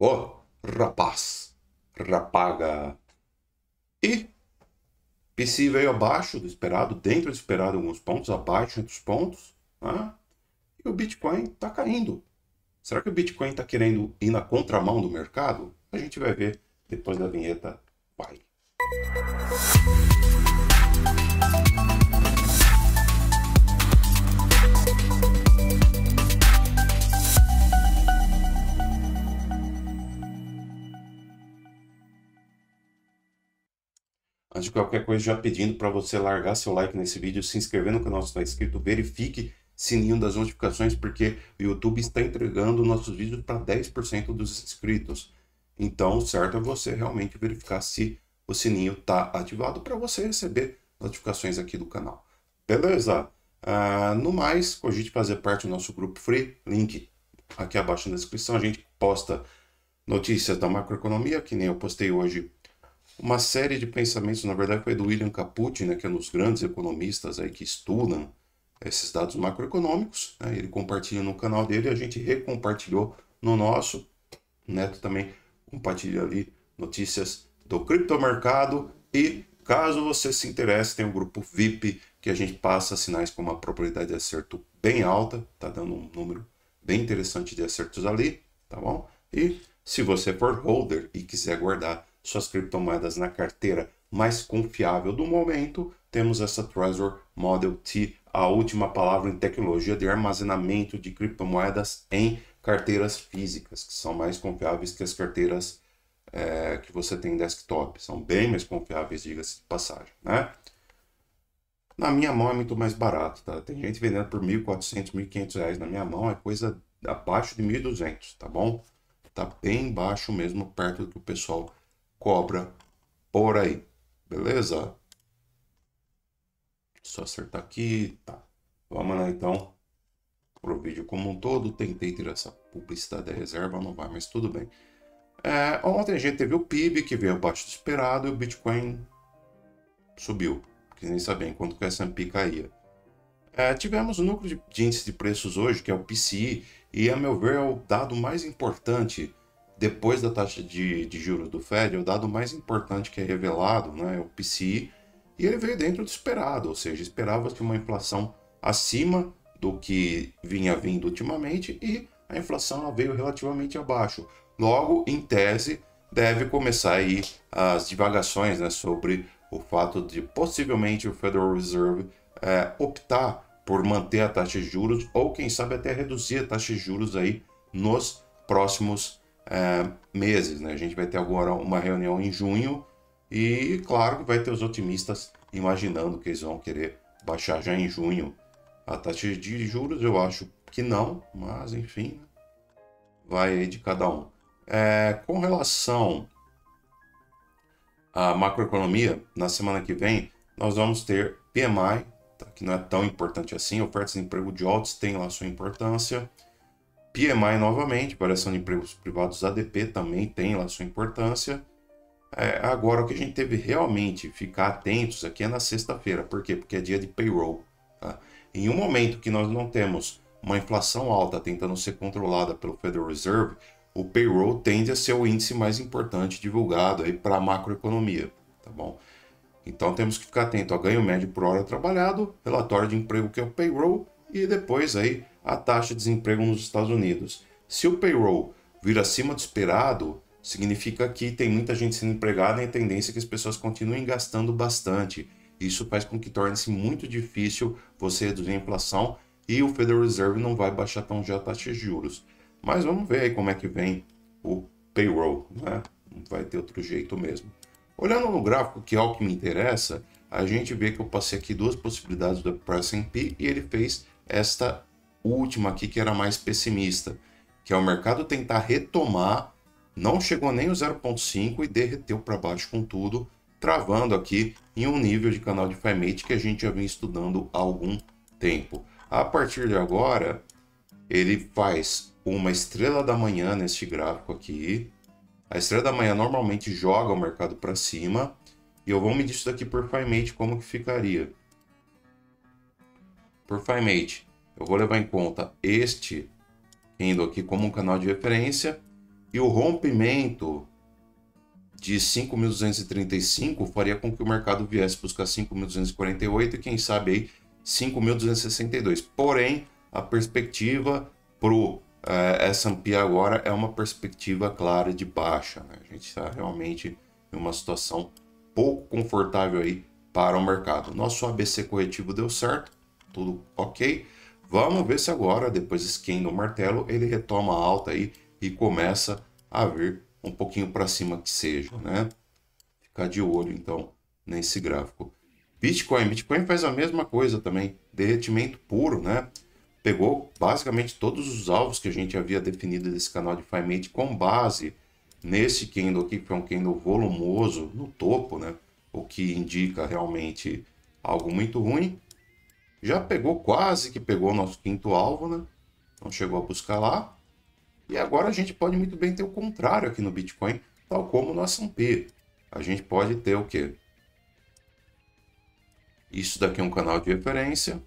Oh, rapaz, rapaga. E PC veio abaixo do esperado, dentro do esperado alguns pontos, abaixo dos pontos. Né? E o Bitcoin está caindo. Será que o Bitcoin está querendo ir na contramão do mercado? A gente vai ver depois da vinheta. Vai. Antes de qualquer coisa, já pedindo para você largar seu like nesse vídeo, se inscrever no canal se está inscrito, verifique sininho das notificações, porque o YouTube está entregando nossos vídeos para 10% dos inscritos. Então, certo é você realmente verificar se o sininho está ativado para você receber notificações aqui do canal. Beleza? Uh, no mais, cogite fazer parte do nosso grupo free, link aqui abaixo na descrição. A gente posta notícias da macroeconomia, que nem eu postei hoje uma série de pensamentos, na verdade foi do William Capucci, né, que é um dos grandes economistas aí que estudam esses dados macroeconômicos. Né, ele compartilha no canal dele, a gente recompartilhou no nosso. O Neto também compartilha ali notícias do criptomercado e caso você se interesse, tem um grupo VIP que a gente passa sinais com uma probabilidade de acerto bem alta, tá dando um número bem interessante de acertos ali, tá bom? E se você for holder e quiser guardar suas criptomoedas na carteira mais confiável do momento, temos essa Trezor Model T, a última palavra em tecnologia de armazenamento de criptomoedas em carteiras físicas, que são mais confiáveis que as carteiras é, que você tem em desktop. São bem mais confiáveis, diga-se de passagem, né? Na minha mão é muito mais barato, tá? Tem gente vendendo por 1.400, 1.500 reais. Na minha mão é coisa abaixo de 1.200, tá bom? Tá bem baixo mesmo, perto do que o pessoal cobra por aí. Beleza? Só acertar aqui. Tá. Vamos lá então pro vídeo como um todo. Tentei tirar essa publicidade da reserva, não vai, mas tudo bem. É, ontem a gente teve o PIB que veio abaixo do esperado e o Bitcoin subiu. Que nem sabia quanto que S&P caía. É, tivemos o núcleo de, de índice de preços hoje, que é o PCI, e a meu ver é o dado mais importante depois da taxa de, de juros do Fed, o dado mais importante que é revelado, né, é o PCI, e ele veio dentro do esperado, ou seja, esperava-se uma inflação acima do que vinha vindo ultimamente e a inflação veio relativamente abaixo. Logo, em tese, deve começar aí as divagações né, sobre o fato de possivelmente o Federal Reserve é, optar por manter a taxa de juros ou quem sabe até reduzir a taxa de juros aí nos próximos é, meses. Né? A gente vai ter agora uma reunião em junho e, claro, vai ter os otimistas imaginando que eles vão querer baixar já em junho a taxa de juros. Eu acho que não, mas enfim, vai aí de cada um. É, com relação à macroeconomia, na semana que vem nós vamos ter PMI, tá, que não é tão importante assim, ofertas de emprego de altos tem lá sua importância. PMI novamente, variação de empregos privados ADP também tem lá sua importância. É, agora, o que a gente teve realmente ficar atentos aqui é na sexta-feira. Por quê? Porque é dia de payroll. Tá? Em um momento que nós não temos uma inflação alta tentando ser controlada pelo Federal Reserve, o payroll tende a ser o índice mais importante divulgado para a macroeconomia. Tá bom? Então temos que ficar atento ao ganho médio por hora trabalhado, relatório de emprego que é o payroll e depois aí a taxa de desemprego nos Estados Unidos. Se o payroll vir acima do esperado, significa que tem muita gente sendo empregada e a tendência é que as pessoas continuem gastando bastante. Isso faz com que torne-se muito difícil você reduzir a inflação e o Federal Reserve não vai baixar tão já a taxa de juros. Mas vamos ver aí como é que vem o payroll, né? Não vai ter outro jeito mesmo. Olhando no gráfico, que é o que me interessa, a gente vê que eu passei aqui duas possibilidades do S&P e ele fez esta última aqui que era mais pessimista, que é o mercado tentar retomar, não chegou nem o 0.5 e derreteu para baixo com tudo, travando aqui em um nível de canal de Fimate que a gente já vem estudando há algum tempo. A partir de agora, ele faz uma estrela da manhã neste gráfico aqui. A estrela da manhã normalmente joga o mercado para cima. E eu vou medir isso daqui por Fimate, como que ficaria. Por Fimate, eu vou levar em conta este indo aqui como um canal de referência E o rompimento de 5.235 faria com que o mercado viesse buscar 5.248 e quem sabe aí 5.262. Porém, a perspectiva para o é, S&P agora é uma perspectiva clara de baixa. Né? A gente está realmente em uma situação pouco confortável aí para o mercado. Nosso ABC corretivo deu certo, tudo ok. Vamos ver se agora, depois desse candle martelo, ele retoma a alta aí e começa a vir um pouquinho para cima que seja, né? Ficar de olho então nesse gráfico. Bitcoin, Bitcoin faz a mesma coisa também, derretimento puro, né? pegou basicamente todos os alvos que a gente havia definido desse canal de Firemate com base nesse candle aqui, que foi um candle volumoso no topo, né? O que indica realmente algo muito ruim. Já pegou, quase que pegou o nosso quinto alvo, né? Não chegou a buscar lá. E agora a gente pode muito bem ter o contrário aqui no Bitcoin, tal como no S&P. A gente pode ter o quê? Isso daqui é um canal de referência,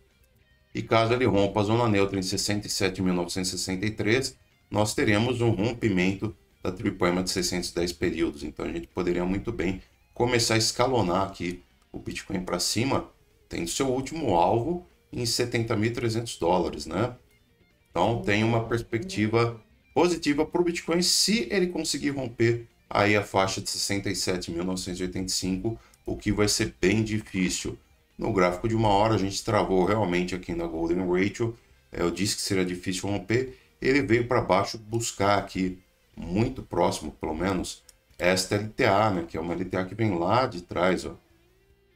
e caso ele rompa a zona neutra em 67.963, nós teremos um rompimento da tripoema de 610 períodos. Então a gente poderia muito bem começar a escalonar aqui o Bitcoin para cima, tendo seu último alvo em 70.300 dólares, né? Então tem uma perspectiva positiva para o Bitcoin se ele conseguir romper aí a faixa de 67.985, o que vai ser bem difícil. No gráfico de uma hora, a gente travou realmente aqui na Golden Ratio. É, eu disse que seria difícil romper. Ele veio para baixo buscar aqui, muito próximo, pelo menos, esta LTA, né? Que é uma LTA que vem lá de trás, ó.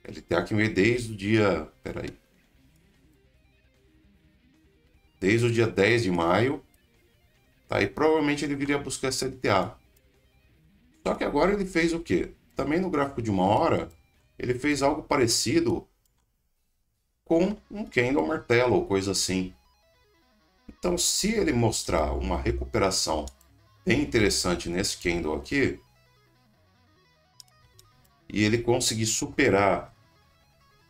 LTA que veio desde o dia... Peraí. Desde o dia 10 de maio. Tá? E provavelmente ele viria buscar essa LTA. Só que agora ele fez o quê? Também no gráfico de uma hora, ele fez algo parecido com um candle martelo ou coisa assim. Então, se ele mostrar uma recuperação bem interessante nesse candle aqui, e ele conseguir superar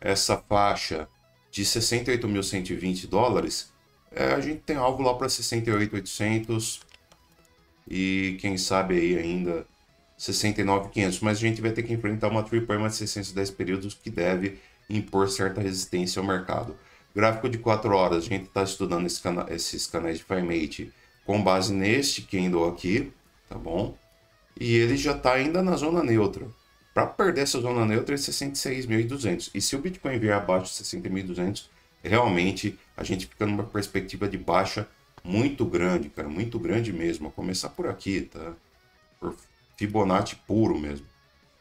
essa faixa de 68.120 dólares, é, a gente tem alvo lá para 68.800 e quem sabe aí ainda 69.500, mas a gente vai ter que enfrentar uma triple de 610 períodos que deve impor certa resistência ao mercado. Gráfico de 4 horas, a gente está estudando esse cana esses canais de Firemate com base neste candle aqui, tá bom? E ele já está ainda na zona neutra. Para perder essa zona neutra é 66.200. E se o Bitcoin vier abaixo de 60.200, realmente a gente fica numa perspectiva de baixa muito grande, cara, muito grande mesmo. Começar por aqui, tá? Por Fibonacci puro mesmo.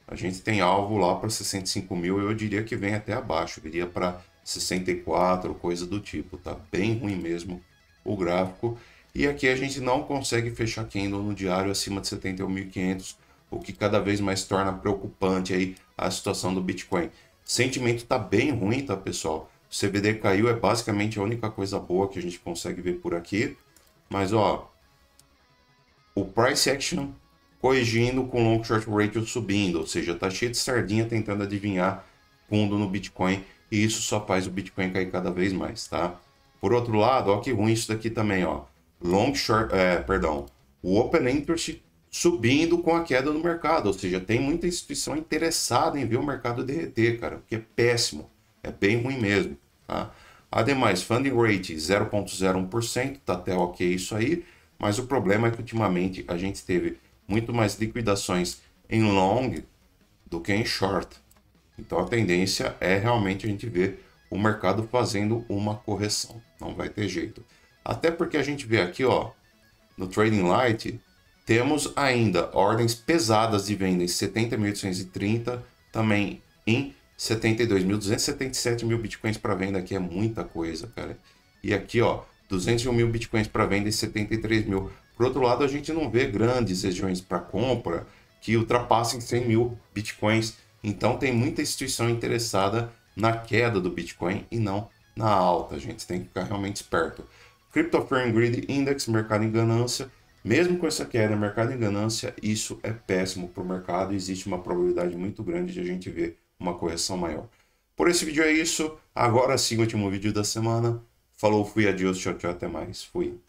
A gente tem alvo lá para 65 mil, eu diria que vem até abaixo, viria para 64, coisa do tipo, tá bem ruim mesmo o gráfico. E aqui a gente não consegue fechar candle no diário acima de 71.500, o que cada vez mais torna preocupante aí a situação do Bitcoin. Sentimento tá bem ruim, tá pessoal? O CBD caiu, é basicamente a única coisa boa que a gente consegue ver por aqui. Mas ó, o price action corrigindo com long short ratio subindo, ou seja, tá cheio de sardinha tentando adivinhar fundo no Bitcoin e isso só faz o Bitcoin cair cada vez mais, tá? Por outro lado, ó que ruim isso daqui também, ó. Long short, é, perdão, o open interest subindo com a queda no mercado, ou seja, tem muita instituição interessada em ver o mercado derreter, cara, que é péssimo, é bem ruim mesmo, tá? Ademais, funding rate 0.01%, tá até ok isso aí, mas o problema é que ultimamente a gente teve muito mais liquidações em long do que em short. Então a tendência é realmente a gente ver o mercado fazendo uma correção. Não vai ter jeito. Até porque a gente vê aqui, ó, no Trading Light, temos ainda ordens pesadas de venda em 70.830, também em 72.277 mil bitcoins para venda aqui é muita coisa, cara. E aqui, ó, 201 mil bitcoins para venda e 73 mil. Por outro lado, a gente não vê grandes regiões para compra que ultrapassem 100 mil bitcoins. Então, tem muita instituição interessada na queda do Bitcoin e não na alta. Gente tem que ficar realmente esperto. Crypto Firm Grid Index, mercado em ganância. Mesmo com essa queda, mercado em ganância, isso é péssimo para o mercado. Existe uma probabilidade muito grande de a gente ver uma correção maior. Por esse vídeo é isso. Agora sim, último vídeo da semana. Falou, fui, adiós, tchau, tchau, até mais. Fui.